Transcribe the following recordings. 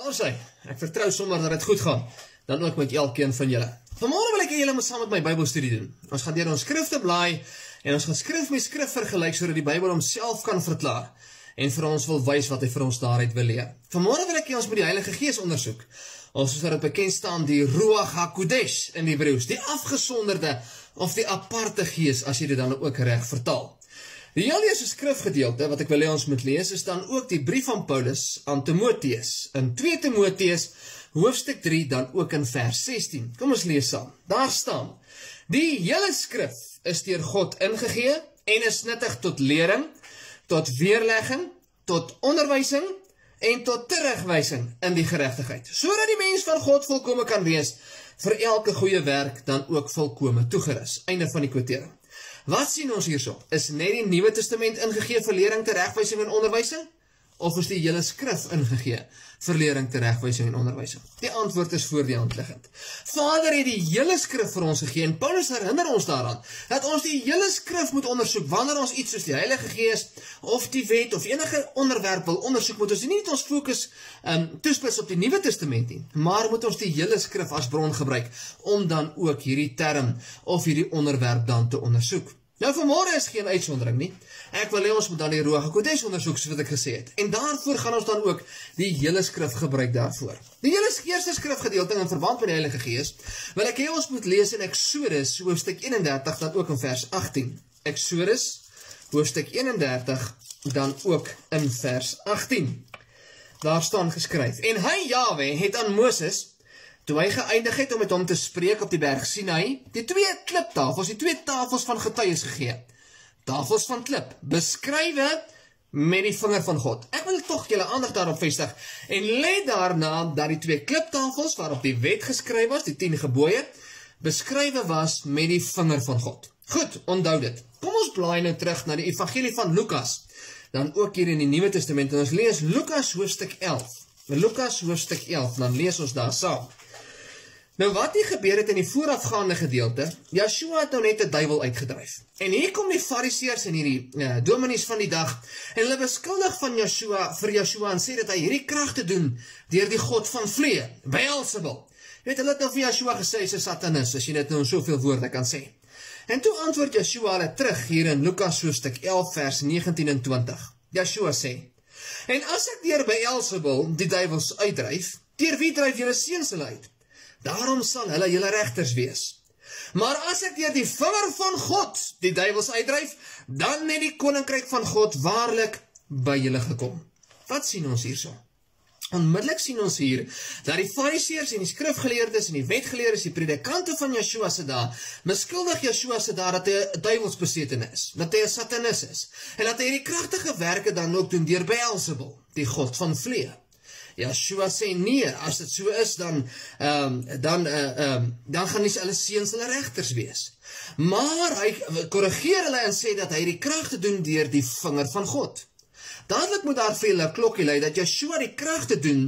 Daar sê, ek vertrou sommer dat dit goed gaan, dan ook met elkeen van julle. Vanmôre wil ek julle moet saam met my Bybelstudie doen. Ons gaan deur ons skrifte blaai en ons gaan skrif met skrif vergelyk sodat die Bybel homself kan verklaar en vir ons wil wys wat hy vir ons daaruit wil leer. Vanmôre wil ek ons moet die Heilige Gees ondersoek. Ons soos dit bekend staan die Ruach HaKodesh in Hebreëus, die afgesonderde of die aparte gees as jy dit dan ook reg vertaal. Die heel eerste skrifgedeelte wat ek wil hê ons moet lees is dan ook die brief van Paulus aan Timoteus in 2 Timoteus hoofstuk 3 dan ook in vers 16. Kom ons lees saam. Daar staan: Die hele skrif is deur God ingegee en is nuttig tot lering, tot weerlegging, tot onderwysing en tot terugwysing in die geregtigheid, sodat die mens van God volkome kan wees vir elke goeie werk dan ook volkome toegerus. Einde van die kwotering. Wat sien ons hierso? Is net die Nuwe Testament ingegee vir lering, teregwysing en onderwysing? Of is die hele skrif ingegee vir lering, teregwysing en onderwysing? Die antwoord is voor die hand liggend. Vader het die hele skrif vir ons gegee en Paulus herinner ons daaraan dat ons die hele skrif moet ondersoek wanneer ons iets soos die Heilige Gees of die wet of enige onderwerp wil ondersoek, moet ons nie net ons fokus um toespits op die Nuwe Testament nie, maar moet ons die hele skrif as bron gebruik om dan ook hierdie term of hierdie onderwerp dan te ondersoek. Nou vanmôre is geen uitsondering nie. Ek wil hê ons moet dan die Roge Kodes ondersoek soos wat ek gesê het. En daarvoor gaan ons dan ook die hele skrif gebruik daarvoor. Die hele eerste skrifgedeelte in verband met die Heilige Gees, wil ek hê ons moet lees in Eksodus hoofstuk 31 dan ook in vers 18. Eksodus hoofstuk 31 dan ook in vers 18. Daar staan geskryf: En hy Jawe het aan Moses Toe hy geëindig het om met hom te spreek op die berg Sinai, die twee kliptafels, die twee tafels van getuies gegee. Tafels van klip, beskrywe met die vinger van God. Ek wil tog julle aandag daarop vestig en lê daarna dat die twee kliptafels waarop die wet geskryf was, die 10 gebooie, beskrywe was met die vinger van God. Goed, onthou dit. Kom ons blaai nou terug na die evangelie van Lukas. Dan ook hier in die Nuwe Testament en ons lees Lukas hoofstuk 11. Lukas hoofstuk 11, dan lees ons daar saam. Nou wat hier gebeur het in die voorafgaande gedeelte, Joshua het nou net 'n duiwel uitgedryf. En hier kom die Fariseërs en hierdie uh, dominees van die dag en hulle beskuldig van Joshua vir Joshua en sê dat hy hierdie kragte doen deur die god van vlee, Beelzebul. Jy weet hulle het nou vir Joshua gesê hy's 'n satanis, as jy net nou soveel woorde kan sê. En toe antwoord Joshua hulle terug hier in Lukas hoofstuk 11 vers 19 en 20. Joshua sê: "En as ek deur Beelzebul die duiwels uitdryf, deur wie dryf julle seuns hulle uit?" Daarom sal hulle julle regters wees. Maar as ek deur die vinger van God die duiwels uitdryf, dan het die koninkryk van God waarlik by julle gekom. Wat sien ons hierso? Onmiddellik sien ons hier dat die Fariseërs en die skrifgeleerdes en die wetgeleerdes, die predikante van Yeshua se dae, beskuldig Yeshua se dae dat hy 'n duiwelsbesete is, dat hy 'n satanis is en dat hy hierdie kragtige werke dan ook doen deur Beelzebul, die god van vlee. Yeshua sê nee, as dit so is dan ehm um, dan eh uh, ehm um, dan gaan nie hulle seuns hulle regters wees. Maar hy korrigeer hulle en sê dat hy die krag te doen deur die vinger van God. Dadelik moet daar vir hulle klokkie lui dat Yeshua die krag te doen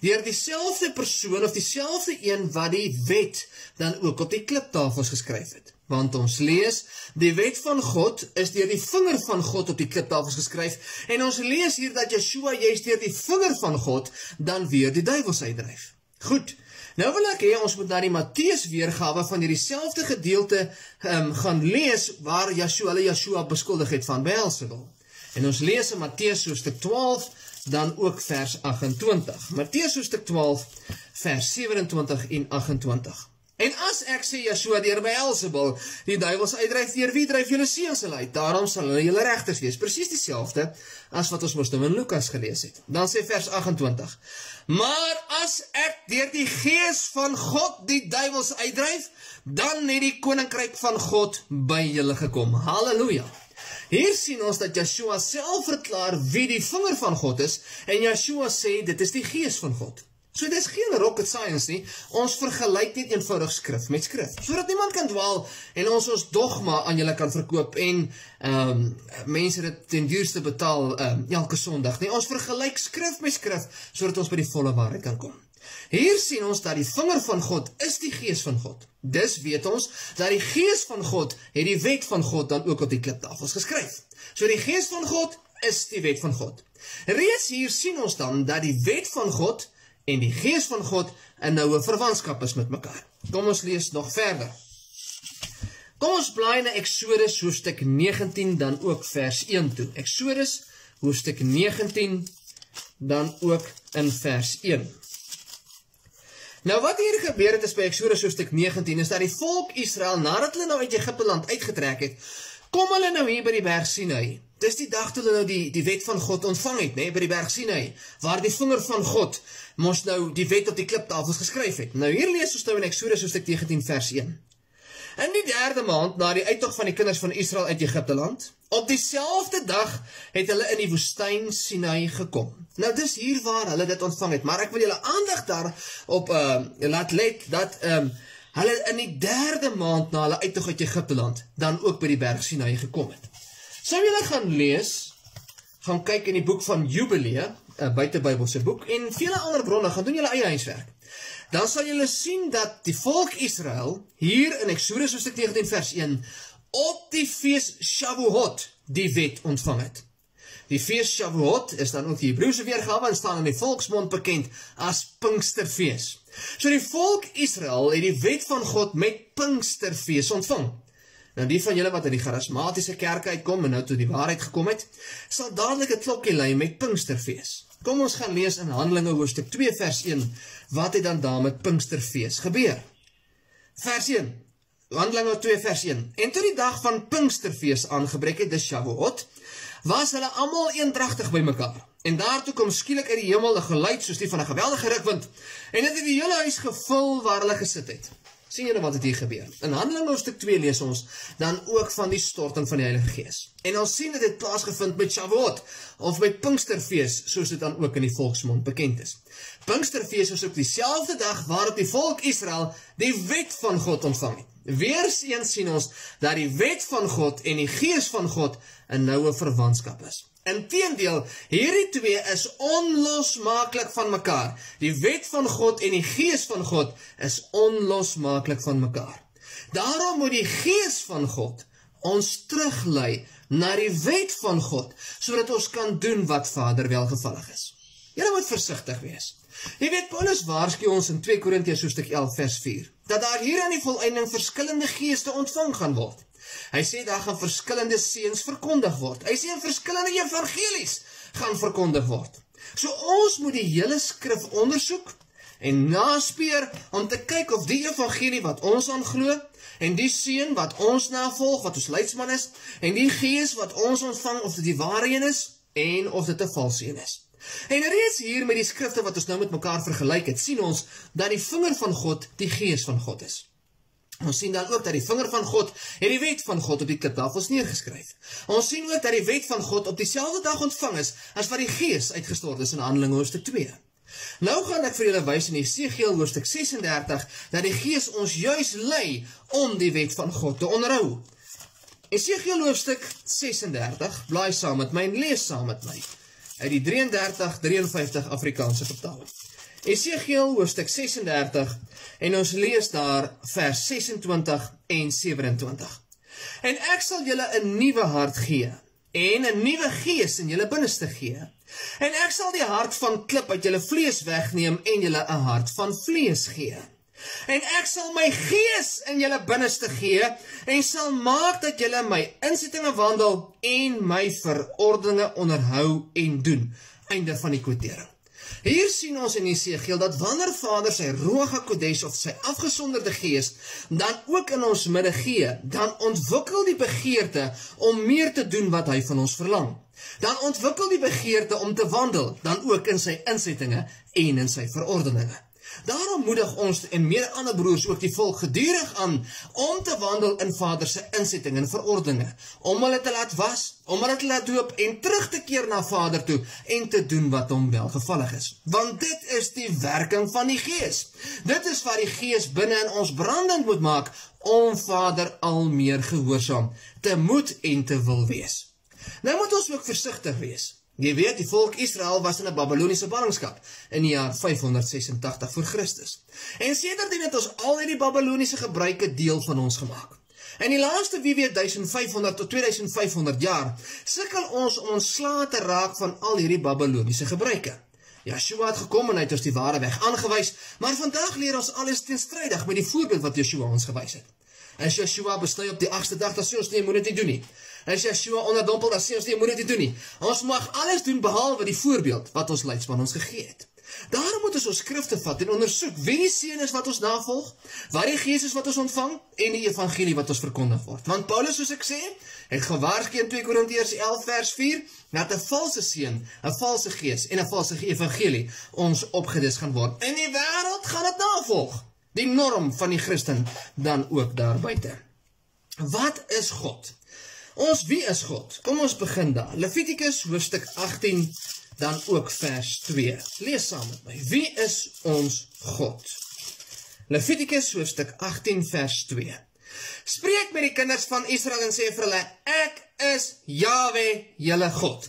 deur dieselfde persoon of dieselfde een wat die wet dan ook op die kliptafels geskryf het want ons lees die wet van God is deur die vinger van God op die kliptafels geskryf en ons lees hier dat Yeshua juist deur die vinger van God dan weer die duiwels uitdryf. Goed. Nou wil ek hê ons moet na die Matteus weergawe van hierdie selfde gedeelte um, gaan lees waar Yeshua hulle Yeshua beskuldig het van Beelzebul. En ons lees in Matteus hoofstuk 12 dan ook vers 28. Matteus hoofstuk 12 vers 27 en 28. En as ek sê Yeshua deur Beelzebul, die duiwels uitdryf, deur wie dryf julle seuns hulle uit? Daarom sal hulle julle regters wees. Presies dieselfde as wat ons mos nou in Lukas gelees het. Dan sê vers 28: Maar as ek deur die gees van God die duiwels uitdryf, dan het die koninkryk van God by julle gekom. Halleluja. Hier sien ons dat Yeshua self verklaar wie die vinger van God is en Yeshua sê dit is die gees van God. So dis geen rocket science nie. Ons vergelyk net eenvoudig skrif met skrif. Sodat niemand kan dwaal en ons ons dogma aan julle kan verkoop en ehm um, mense dit ten duurste betaal ehm um, elke Sondag. Nee, ons vergelyk skrif met skrif sodat ons by die volle waarheid kan kom. Hier sien ons dat die vinger van God is die gees van God. Dis weet ons dat die gees van God het die wet van God dan ook op die kliptafels geskryf. So die gees van God is die wet van God. Reeds hier sien ons dan dat die wet van God en die Gees van God 'n noue verwantskap is met mekaar. Kom ons lees nog verder. Kom ons blaai na Eksodus hoofstuk 19 dan ook vers 1 toe. Eksodus hoofstuk 19 dan ook in vers 1. Nou wat hier gebeur het is by Eksodus hoofstuk 19 is dat die volk Israel nadat hulle nou uit Egipte land uitgetrek het, kom hulle nou hier by die berg Sinai. Dis die dag toe hulle nou die die wet van God ontvang het, nê, nee, by die berg Sinai, waar die vinger van God mos nou die wet op die kliptafels geskryf het. Nou hier lees ons nou in Eksodus hoofstuk 19 vers 1. In die derde maand na die uittog van die kinders van Israel uit Egipte land, op dieselfde dag het hulle in die woestyn Sinai gekom. Nou dis hier waar hulle dit ontvang het, maar ek wil julle aandag daar op uh laat let dat ehm um, hulle in die derde maand na hulle uittog uit Egipte land dan ook by die berg Sinai gekom het. Sou julle gaan lees, gaan kyk in die boek van Jubilee, 'n buitebybelse boek en vele ander bronne, gaan doen julle eie huiswerk dan sal julle sien dat die volk Israel hier in Eksodus hoofstuk 19 vers 1 op die fees Shavuot die wet ontvang het. Die fees Shavuot is dan ook die Hebreëse weergawe en staan in die volksmond bekend as Pinksterfees. So die volk Israel het die wet van God met Pinksterfees ontvang. Nou die van julle wat uit die charismatiese kerk uitkom en nou tot die waarheid gekom het, sal dadelik 'n klokkie lui met Pinksterfees. Kom ons gaan lees in Handelinge hoofstuk 2 vers 1 wat het dan daar met Pinksterfees gebeur. Vers 1. Handelinge 2 vers 1. En toe die dag van Pinksterfees aangebreek het, dis Shavuot, was hulle almal eendragtig bymekaar. En daartoe kom skielik uit die hemel 'n geluid soos die van 'n geweldige rukwind en dit het die hele huis gevul waar hulle gesit het sien julle wat het hier gebeur? In Handelinge hoofstuk 2 lees ons dan ook van die storting van die Heilige Gees. En ons sien dit het plaasgevind met Shavuot of met Pinksterfees, soos dit dan ook in die volksmond bekend is. Pinksterfees is ook dieselfde dag waarop die volk Israel die wet van God ontvang het. Weerseen sien ons dat die wet van God en die Gees van God 'n noue verwantskap is. Inteendeel, hierdie twee is onlosmaaklik van mekaar. Die wet van God en die gees van God is onlosmaaklik van mekaar. Daarom moet die gees van God ons teruglei na die wet van God sodat ons kan doen wat Vader welgevallig is. Jy moet versigtig wees. Jy weet Paulus waarsku ons in 2 Korintiërs hoofstuk 11 vers 4 dat daar hier aan die volëinding verskillende geeste ontvang gaan word. Hy sê daar gaan verskillende seuns verkondig word. Hy sê verskillende evangelies gaan verkondig word. So ons moet die hele skrif ondersoek en naspeur om te kyk of die evangelie wat ons aanglo en die seun wat ons navolg wat ons leidsman is en die gees wat ons ontvang of dit die ware een is en of dit 'n valse een is. En reeds hier met die skrifte wat ons nou met mekaar vergelyk het, sien ons dat die vinger van God die gees van God is. Ons sien dan ook dat die vinger van God het die wet van God op die kittafels neergeskryf. Ons sien ook dat die wet van God op dieselfde dag ontvang is as wat die Gees uitgestort is in Handelinge hoofstuk 2. Nou gaan ek vir julle wys in Jesegiel hoofstuk 36 dat die Gees ons juis lei om die wet van God te onderhou. Jesegiel hoofstuk 36, blaai saam met my en lees saam met my uit die 33 53 Afrikaanse vertaling. Esegiel hoofstuk 36 en ons lees daar vers 26 en 27. En ek sal julle 'n nuwe hart gee en 'n nuwe gees in julle binneste gee. En ek sal die hart van klip uit julle vlees wegneem en julle 'n hart van vlees gee. En ek sal my gees in julle binneste gee en sal maak dat julle my insittinge wandel en my verordeninge onderhou en doen. Einde van die kwotering. Hier sien ons in Jesegiel dat wanneer Vader sy Ruach HaKodesh of sy afgesonderde gees dan ook in ons midde gee, dan ontwikkel die begeerte om meer te doen wat hy van ons verlang. Dan ontwikkel die begeerte om te wandel, dan ook in sy insettinge en in sy verordeninge. Daarom moedig ons en meer ander broers ook die volk gedurig aan om te wandel in Vader se insetting en verordeninge, om hulle te laat was, om hulle te laat doop en terug te keer na Vader toe en te doen wat hom welgevallig is. Want dit is die werking van die Gees. Dit is wat die Gees binne in ons brandend moet maak om Vader al meer gehoorsaam te moet en te wil wees. Nou moet ons ook versigtig wees. Jy weet, die volk Israel was in 'n Babiloniese ballingskap in die jaar 586 voor Christus. En sedertdien het ons al hierdie Babiloniese gebruike deel van ons gemaak. In die laaste wie weet 1500 tot 2500 jaar sukkel ons om ontslae te raak van al hierdie Babiloniese gebruike. Yeshua het gekom en hy het ons die ware weg aangewys, maar vandag leer ons alles teenstrydig met die voorbeeld wat Yeshua ons gewys het. As Yeshua besny op die 8ste dag, dan sê ons nee, moet dit nie doen nie. As Yeshua onderdompel, dan sê ons nee, moet dit nie doen nie. Ons mag alles doen behalwe die voorbeeld wat ons leidsman ons gegee het. Daarom moet ons ons skrifte vat en ondersoek wie die seun is wat ons navolg, wat die gees is wat ons ontvang en die evangelie wat ons verkondig word. Want Paulus soos ek sê, het gewaarsku in 2 Korintiërs 11 vers 4 dat 'n valse seun, 'n valse gees en 'n valse evangelie ons opgedis gaan word. In die wêreld gaan dit navolg. Die norm van die Christen dan ook daar buite. Wat is God? Ons wie is God? Kom ons begin daar. Levitikus hoofstuk 18 dan ook vers 2. Lees saam met my. Wie is ons God? Levitikus hoofstuk 18 vers 2. Spreek met die kinders van Israel en sê vir hulle: Ek is Jawe, julle God.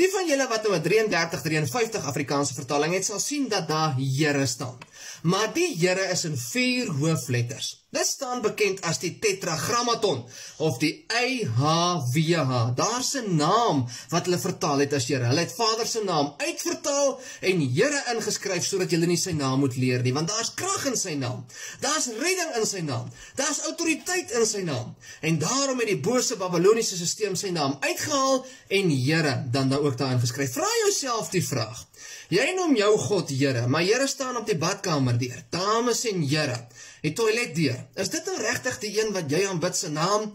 Die van julle wat nou 'n 33 53 Afrikaanse vertaling het, sal sien dat daar Here staan. Maar die Here is in vier hoofletters. Dit staan bekend as die tetragrammaton of die EHWH. Daar's 'n naam wat hulle vertaal het as Here. Hulle het Vader se naam uitvertaal en Here ingeskryf sodat jy nie sy naam moet leer nie, want daar's krag in sy naam. Daar's redding in sy naam. Daar's autoriteit in sy naam. En daarom het die bose Babiloniese stelsel sy naam uitgehaal en Here dan daar ook daarin geskryf. Vra jouself die vraag: Jy noem jou God Here, maar Here staan op die badkamer deur. Dames en here, die toilet deur. Is dit nou regtig die een wat jy aanbid se naam?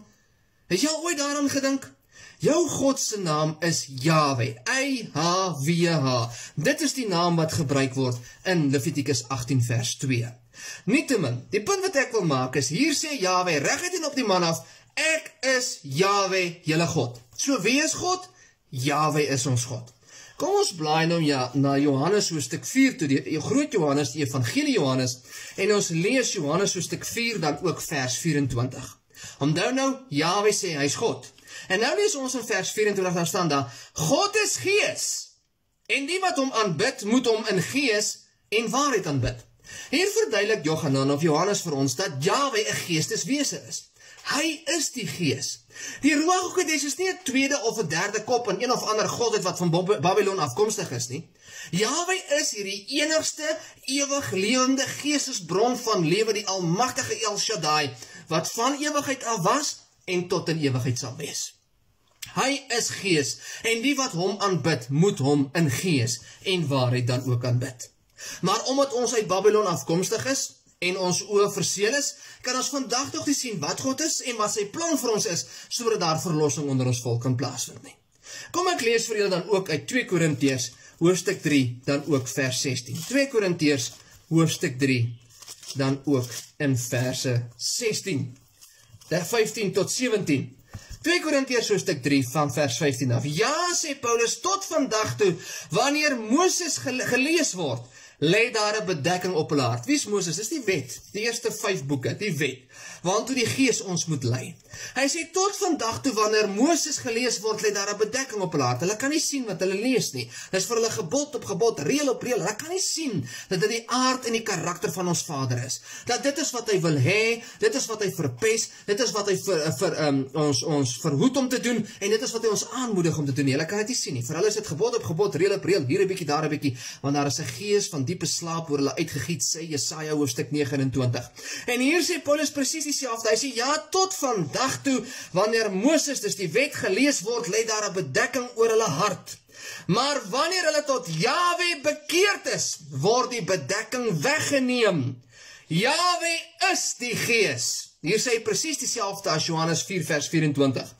Het jy ooit daaraan gedink? Jou God se naam is Jahwe. Y H W H. Dit is die naam wat gebruik word in Levitikus 18 vers 2. Nietemin, die punt wat ek wil maak is hier sê Jahwe reguit en op die man af, ek is Jahwe, julle God. So wie is God? Jahwe is ons God. Kom ons blaai nou ja na Johannes hoofstuk 4 toe die, die groot Johannes die evangelie Johannes en ons lees Johannes hoofstuk 4 dan ook vers 24. Onthou nou Jahwe sê hy's God. En nou lees ons in vers 24 dan staan daar God is gees en die wat hom aanbid moet hom in gees en waarheid aanbid. Hier verduidelik Johannes of Johannes vir ons dat Jahwe 'n geesteswese is. Hy is die gees. Die Ruach HaKodesh is nie 'n tweede of 'n derde kop in een of ander godheid wat van Babylon afkomstig is nie. Jahwe is hierdie enigste ewig lewende geestesbron van lewe, die almagtige El Shaddai wat van ewigheid af was en tot in ewigheid sal wees. Hy is gees en die wat hom aanbid, moet hom in gees en waarheid dan ook aanbid. Maar omdat ons uit Babylon afkomstig is, en ons oë verseël is, kan ons vandag tog sien wat God is en wat sy plan vir ons is sodat daar verlossing onder ons volk kan plaasvind nie. Kom ek lees vir julle dan ook uit 2 Korintiërs hoofstuk 3 dan ook vers 16. 2 Korintiërs hoofstuk 3 dan ook in verse 16. Daar 15 tot 17. 2 Korintiërs hoofstuk 3 van vers 15 af. Ja, sê Paulus, tot vandag toe wanneer Moses gelees word, lê daar 'n bedekking op hulle hart. Wie is Moses? Dis die wet, die eerste 5 boeke, die wet waartoe die Gees ons moet lei. Hy sê tot vandag toe wanneer Moses gelees word, lê daar 'n bedekking op hulle hart. Hulle kan nie sien wat hulle lees nie. Dis vir hulle gebod op gebod, reël op reël. Hulle kan nie sien dat dit die aard en die karakter van ons Vader is. Dat dit is wat hy wil hê, dit is wat hy verpes, dit is wat hy vir vir um, ons ons verhoed om te doen en dit is wat hy ons aanmoedig om te doen. Hulle kan dit nie sien nie. Vir hulle is dit gebod op gebod, reël op reël, hier 'n bietjie, daar 'n bietjie, want daar is 'n gees van diepe slaap oor hulle uitgegiet, sê Jesaja hoofstuk 29. En hier sê Paulus presies dieselfde. Hy sê ja, tot vandag toe wanneer Moses dus die wet gelees word, lê daar 'n bedekking oor hulle hart. Maar wanneer hulle tot Jawe bekeerd is, word die bedekking weggeneem. Jawe is die Gees. Hier sê hy presies dieselfde as Johannes 4 vers 24.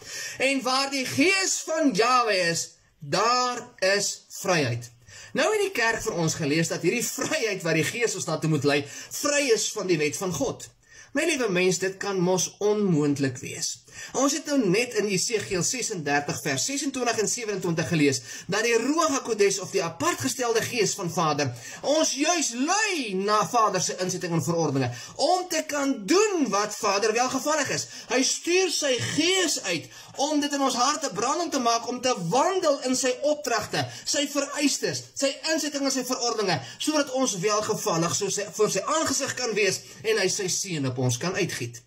En waar die Gees van Jawe is, daar is vryheid. Nou in die kerk vir ons gelees dat hierdie vryheid wat die Gees ons na toe moet lei, vry is van die wet van God. My liewe mens, dit kan mos onmoontlik wees. Ons het nou net in Jesegiel 36 vers 26 en 27 gelees dat die Ruach HaKodesh of die apartgestelde Gees van Vader ons juis lei na Vader se insetting en verordeninge om te kan doen wat Vader welgevallig is. Hy stuur sy Gees uit om dit in ons harte branding te maak om te wandel in sy opdragte, sy vereistes, sy insetting en sy verordeninge sodat ons welgevallig so sy voor sy aangesig kan wees en hy sy seën op ons kan uitgiet.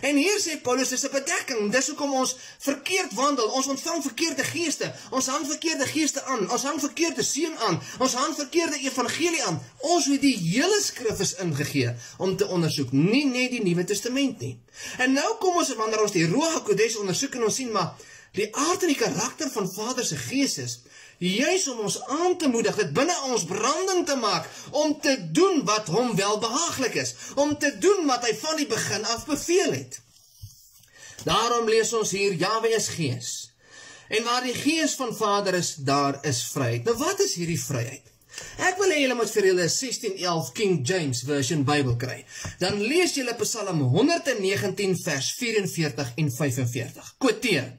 En hier sê Paulus dis 'n bedekking. Dis hoekom ons verkeerd wandel. Ons ontvang verkeerde geeste. Ons hang verkeerde geeste aan. Ons hang verkeerde seën aan. Ons hang verkeerde evangelie aan. Ons het die hele skrif is ingegee om te ondersoek, nie net die Nuwe Testament nie. En nou kom ons wanneer ons die Ruach HaKodesh ondersoek en ons sien maar die aard en die karakter van Vader se Gees is juis om ons aan te moedig, dit binne ons branding te maak om te doen wat hom welbehaaglik is, om te doen wat hy van die begin af beveel het. Daarom lees ons hier Jawe is Gees. En waar die Gees van Vader is, daar is vryheid. Nou wat is hierdie vryheid? Ek wil hê julle moet vir julle 1611 King James version Bybel kry. Dan lees julle Psalm 119 vers 44 en 45. Quoteer: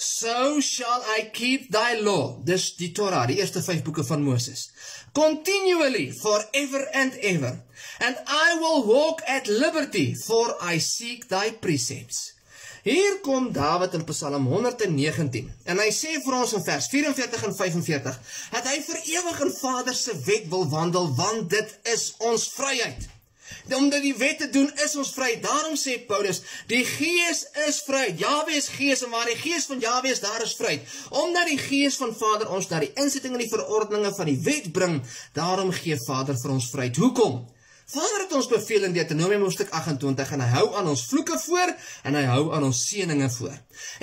So shall I keep thy law. Dis die Torah, die eerste 5 boeke van Moses. Continually forever and ever. And I will walk at liberty for I seek thy precepts. Hier kom Dawid in Psalm 119 en hy sê vir ons in vers 44 en 45 dat hy vir ewig in Vader se wet wil wandel want dit is ons vryheid. Omdat die wet te doen is ons vry. Daarom sê Paulus, die Gees is vry. Jawe is Gees en waar die Gees van Jawe is, daar is vryheid. Omdat die Gees van Vader ons na die insetting en die verordeninge van die wet bring, daarom gee Vader vir ons vryheid. Hoekom? Vader het ons beveel in Deuteronomium hoofstuk 28 en hy hou aan ons vloeke voor en hy hou aan ons seëninge voor.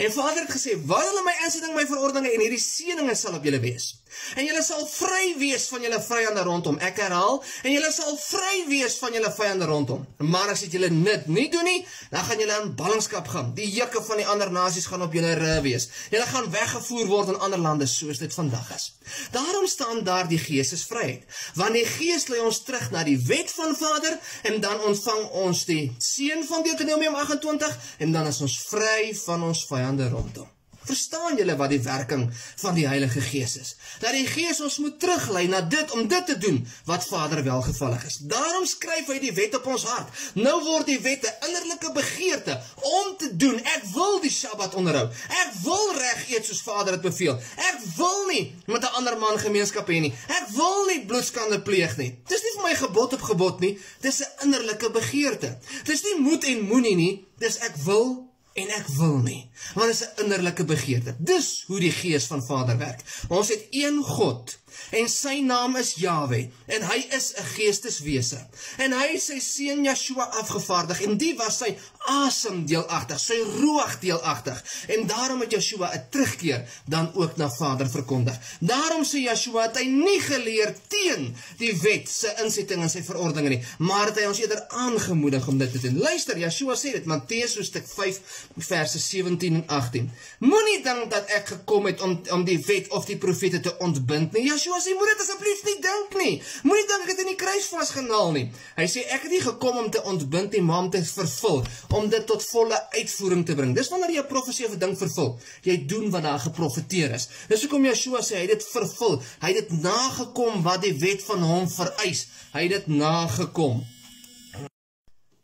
En Vader het gesê, "Wat hulle my insetting, my verordeninge en hierdie seëninge sal op julle wees." En julle sal vry wees van julle vyande rondom. Ek herhaal, en julle sal vry wees van julle vyande rondom. Maar as dit julle nit nie doen nie, dan gaan julle in ballingskap gaan. Die juke van die ander nasies gaan op julle rug wees. Julle gaan weggevoer word in ander lande soos dit vandag is. Daarom staan daar die Gees is vryheid, want die Gees lei ons terug na die wet van Vader en dan ontvang ons die seën van Deuteronomium 28 en dan is ons vry van ons vyande rondom. Verstaan julle wat die werking van die Heilige Gees is? Dat die Gees ons moet teruglei na dit om dit te doen wat Vader welgevallig is. Daarom skryf hy die wet op ons hart. Nou word die wet 'n innerlike begeerte om te doen. Ek wil die Sabbat onderhou. Ek wil reg eet soos Vader dit beveel. Ek wil nie met 'n ander man gemeenskap hê nie. Ek wil nie bloedskande pleeg nie. Dis nie vir my gebod op gebod nie. Dis 'n innerlike begeerte. Dis nie moet en moenie nie. Dis ek wil en ek wil nie want dit is 'n innerlike begeerte. Dis hoe die gees van Vader werk ons het een God en sy naam is Jawe en hy is 'n geesteswese en hy het sy seun Yeshua afgevaardig en die was sy asem deelagtig sy roog deelagtig en daarom het Yeshua 'n terugkeer dan ook na Vader verkondig. Daarom sê Yeshua dat hy nie geleer teen die wet se insetting en sy verordeninge nie maar dat hy ons eerder aangemoedig om dit te doen. Luister Yeshua sê dit Matteus hoofstuk 5 verse 17 en 18 moenie dink dat ek gekom het om om die wet of die profete te ontbind nie. Yeshua Joshua sê moet dit asseblief nie dink nie. Moenie dink ek het in die kruis vasgenaal nie. Hy sê ek het nie gekom om te ontbind nie, maar om te vervul, om dit tot volle uitvoering te bring. Dis wanneer jy 'n profesie of 'n ding vervul. Jy doen wat daar geprofeteer is. Dis hoekom Joshua sê hy het dit vervul. Hy het dit nagekom wat die wet van hom vereis. Hy het dit nagekom.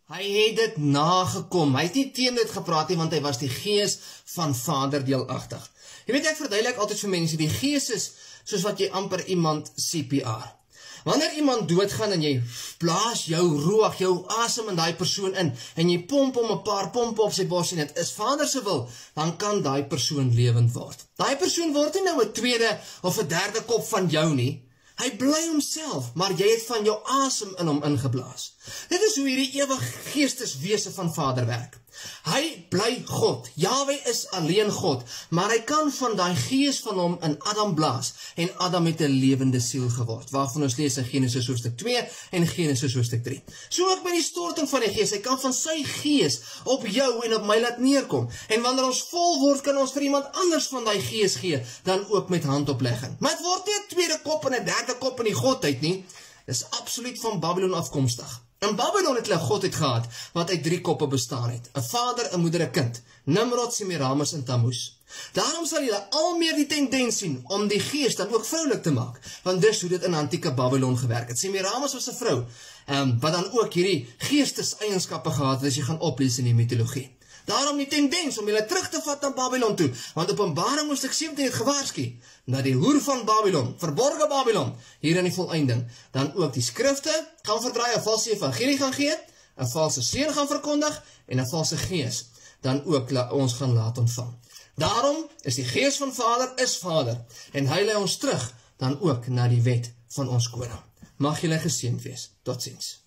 Hy het dit nagekom. Hy het nie teen dit gepraat nie want hy was die gees van Vader deelagtig. Jy weet ek verduidelik altyd vir mense die gees is soos wat jy amper iemand CPR. Wanneer iemand doodgaan en jy blaas jou roog, jou asem in daai persoon in en jy pomp hom 'n paar pompe op sy bors en dit is Vader se wil, dan kan daai persoon lewend word. Daai persoon word nie nou 'n tweede of 'n derde kop van jou nie. Hy bly homself, maar jy het van jou asem in hom ingeblaas. Dit is hoe hierdie ewige geesteswese van Vader werk. Hy bly God. Jahwe is alleen God, maar hy kan van daai gees van hom in Adam blaas en Adam het 'n lewende siel geword. Waarvan ons lees in Genesis hoofstuk 2 en Genesis hoofstuk 3. So ook by die storting van die gees, hy kan van sy gees op jou en op my laat neerkom. En wanneer ons vol word, kan ons vir iemand anders van daai gees gee, dan ook met handoplegging. Maar dit word nie 'n tweede kop en 'n derde kop in die godheid nie. Dis absoluut van Babylon afkomstig. In Babylon het hulle God het gehad wat uit drie koppe bestaan het: 'n Vader, 'n Moeder, 'n Kind, Nimrod, Semiramis en Tammuz. Daarom sal julle al meer die tendens sien om die gees dan ook vroulik te maak, want dis hoe dit in antieke Babylon gewerk het. Semiramis was 'n vrou, ehm um, wat dan ook hierdie geesteseienskappe gehad het as jy gaan oplees in die mitologie. Daarom die tendens om hulle terug te vat na Babylon toe, want Openbaring hoofstuk 17 het gewaarsku dat die hoer van Babylon, verborgde Babylon, hier in die volëinding, dan ook die skrifte gaan verdraai, 'n valse evangelie gaan gee, 'n valse seun gaan verkondig en 'n valse gees dan ook ons gaan laat ontvang. Daarom is die Gees van Vader is Vader en hy lei ons terug dan ook na die wet van ons koning. Mag julle geseënd wees. Totsiens.